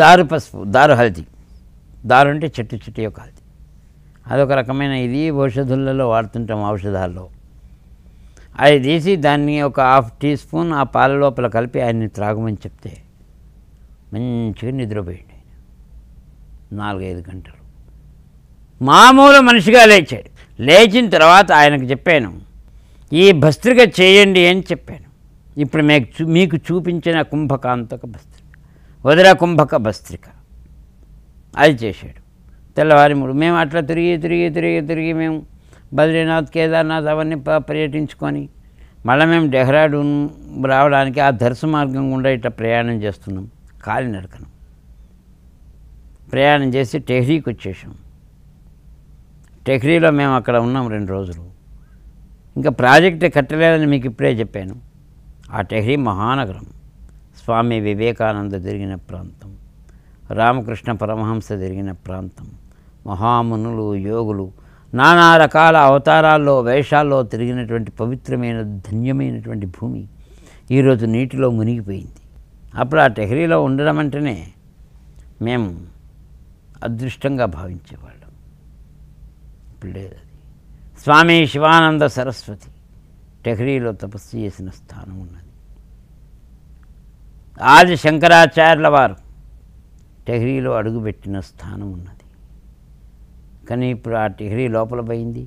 దారు పసుపు దారు హల్దీ. దారు అంటే చెట్టు చెట్టు యొక్క హల్దీ. అదొక రకమైన ఇది ఔషధులలో వాడుతుంటాం ఔషధాల్లో. అది తీసి దాన్ని ఒక హాఫ్ టీ స్పూన్ ఆ పాల లోపల కలిపి ఆయన్ని త్రాగమని చెప్తే మంచిగా నిద్రపోయింది నాలుగైదు గంటలు. మామూలు మనిషిగా లేచాడు. లేచిన తర్వాత ఆయనకు చెప్పాను ఈ భస్త్రిక చేయండి అని చెప్పాను. ఇప్పుడు మీకు చూ మీకు చూపించిన కుంభకాంతక భస్త్రిక. వదిల కుంభక భస్త్రిక. అది చేశాడు. తెల్లవారి మూడు. మేము అట్లా తిరిగి తిరిగి తిరిగి తిరిగి మేము బద్రీనాథ్ కేదార్నాథ్ అవన్నీ పర్యటించుకొని మళ్ళీ మేము డెహ్రాడూన్ రావడానికి ఆ దర్శ మార్గం గుండా ఇట్లా ప్రయాణం చేస్తున్నాం. కాలినడకను ప్రయాణం చేసి టెహ్రీకి వచ్చేసాం టెహ్రీలో మేము అక్కడ ఉన్నాం రెండు రోజులు. ఇంకా ప్రాజెక్ట్ కట్టలేదని మీకు ఇప్పుడే చెప్పాను. ఆ టెహ్రీ మహానగరం. స్వామి వివేకానంద తిరిగిన ప్రాంతం రామకృష్ణ పరమహంస తిరిగిన ప్రాంతం మహామునులు యోగులు నానా రకాల అవతారాల్లో వేషాల్లో తిరిగినటువంటి పవిత్రమైన ధన్యమైనటువంటి భూమి ఈరోజు నీటిలో మునిగిపోయింది. అప్పుడు ఆ టెహరీలో ఉండడం అంటేనే మేము అదృష్టంగా భావించేవాళ్ళం. ఇప్పుడు లేదు అది. స్వామి శివానంద సరస్వతి టెహరీలో తపస్సు చేసిన స్థానం ఉన్నది. ఆది శంకరాచార్యుల వారు టెహ్రీలో అడుగుపెట్టిన స్థానం ఉన్నది. కానీ ఇప్పుడు ఆ టెహ్రీ లోపల పోయింది.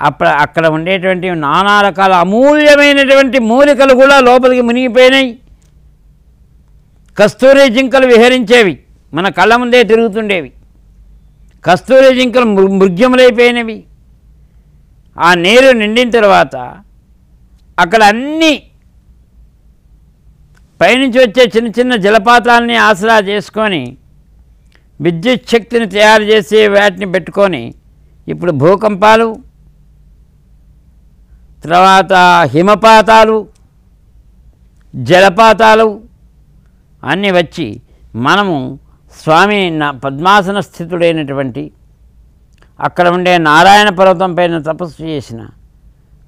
అప్పుడు అక్కడ ఉండేటువంటి నానా రకాల అమూల్యమైనటువంటి మూలికలు కూడా లోపలికి మునిగిపోయినాయి. కస్తూరి జింకలు విహరించేవి. మన కళ్ళ ముందే తిరుగుతుండేవి. కస్తూరి జింకలు మృ- మృగ్యములైపోయినవి. ఆ నీరు నిండిన తర్వాత అక్కడ అన్నీ పైనుంచి వచ్చే చిన్న చిన్న జలపాతాలని ఆసరా చేసుకొని విద్యుత్ శక్తిని తయారు చేసి వాటిని పెట్టుకొని ఇప్పుడు భూకంపాలు తర్వాత హిమపాతాలు జలపాతాలు అన్నీ వచ్చి మనము స్వామి పద్మాసన స్థితుడైనటువంటి అక్కడ ఉండే నారాయణ పర్వతం పైన తపస్సు చేసిన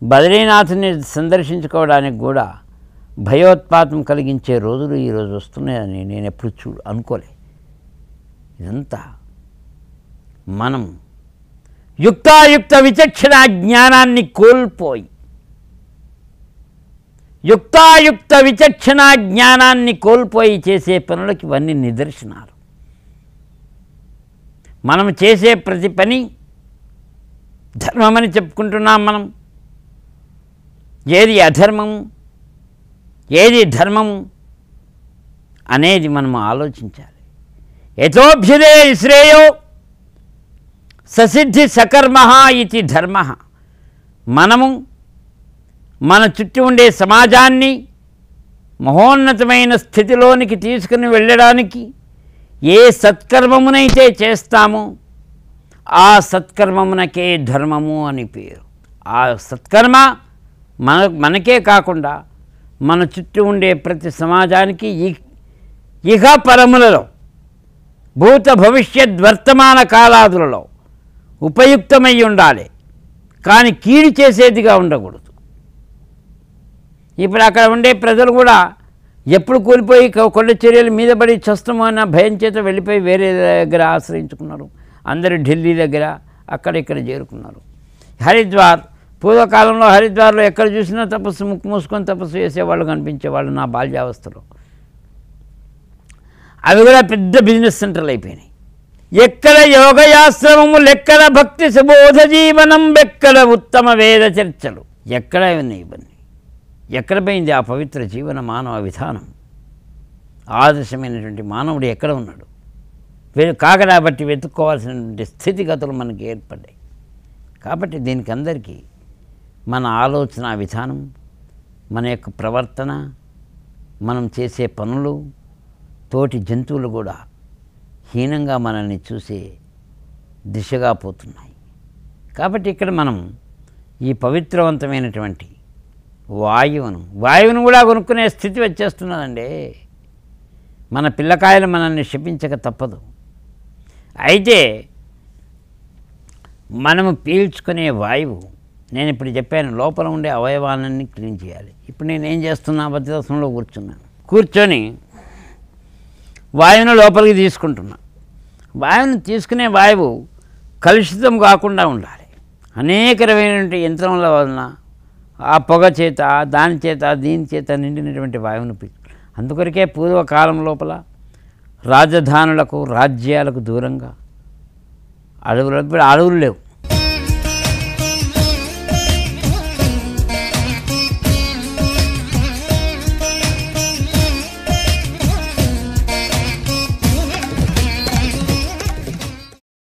బద్రీనాథుని సందర్శించుకోవడానికి కూడా భయోత్పాతం కలిగించే రోజులు ఈరోజు వస్తున్నాయని నేను ఎప్పుడు చూ అనుకోలే. ఇదంతా మనం యుక్తాయుక్త విచక్షణ జ్ఞానాన్ని కోల్పోయి యుక్తాయుక్త విచక్షణ జ్ఞానాన్ని కోల్పోయి చేసే పనులకి ఇవన్నీ నిదర్శనాలు. మనం చేసే ప్రతి పని ధర్మమని చెప్పుకుంటున్నాం మనం. ఏది అధర్మము ఏది ధర్మము అనేది మనం ఆలోచించాలి. యథోభ్యుదే శ్రేయో ససిద్ధి సకర్మ ఇది ధర్మ. మనము మన చుట్టూ ఉండే సమాజాన్ని మహోన్నతమైన స్థితిలోనికి తీసుకుని వెళ్ళడానికి ఏ సత్కర్మమునైతే చేస్తామో ఆ సత్కర్మమునకే ధర్మము అని పేరు. ఆ సత్కర్మ మన మనకే కాకుండా మన చుట్టూ ఉండే ప్రతి సమాజానికి ఇహ పరములలో భూత భవిష్యత్ వర్తమాన కాలాదులలో ఉపయుక్తమై ఉండాలి. కానీ కీడు చేసేదిగా ఉండకూడదు. ఇప్పుడు అక్కడ ఉండే ప్రజలు కూడా ఎప్పుడు కూలిపోయి కొండ చర్యలు మీద పడి చస్తమో అన్న భయం చేత వెళ్ళిపోయి వేరే దగ్గర ఆశ్రయించుకున్నారు. అందరూ ఢిల్లీ దగ్గర అక్కడ ఇక్కడ చేరుకున్నారు. హరిద్వార్ పూర్వకాలంలో హరిద్వార్లో ఎక్కడ చూసినా తపస్సు ముక్కు మూసుకొని తపస్సు చేసేవాళ్ళు కనిపించేవాళ్ళు నా బాల్యావస్థలో. అవి కూడా పెద్ద బిజినెస్ సెంటర్లు అయిపోయినాయి. ఎక్కడ యోగయాశ్రమము లెక్కల భక్తి సుబోధ జీవనం ఎక్కడ ఉత్తమ వేద చర్చలు. ఎక్కడ ఉన్నాయి ఇవన్నీ? ఎక్కడ పోయింది ఆ పవిత్ర జీవన మానవ విధానం? ఆదర్శమైనటువంటి మానవుడు ఎక్కడ ఉన్నాడు? వీరు కాకడా బట్టి వెతుక్కోవాల్సినటువంటి స్థితిగతులు మనకి ఏర్పడ్డాయి. కాబట్టి దీనికి అందరికీ మన ఆలోచన విధానం మన యొక్క ప్రవర్తన మనం చేసే పనులు తోటి జంతువులు కూడా హీనంగా మనల్ని చూసే దిశగా పోతున్నాయి. కాబట్టి ఇక్కడ మనం ఈ పవిత్రవంతమైనటువంటి వాయువును వాయువును కూడా కొనుక్కునే స్థితి వచ్చేస్తున్నదండి. మన పిల్లకాయలు మనల్ని శపించక తప్పదు. అయితే మనము పీల్చుకునే వాయువు నేను ఇప్పుడు చెప్పాను లోపల ఉండే అవయవాలన్నీ క్లీన్ చేయాలి. ఇప్పుడు నేను ఏం చేస్తున్నా భద్రాసనంలో కూర్చున్నాను కూర్చొని వాయువును లోపలికి తీసుకుంటున్నా. వాయువును తీసుకునే వాయువు కలుషితం కాకుండా ఉండాలి. అనేక రకమైనటువంటి యంత్రముల వలన ఆ పొగ చేత దాని చేత దీని చేత నిండినటువంటి వాయువును పీ అందుకొరకే పూర్వకాలం లోపల రాజధానులకు రాజ్యాలకు దూరంగా అడవులు ఇప్పుడు అడవులు లేవు.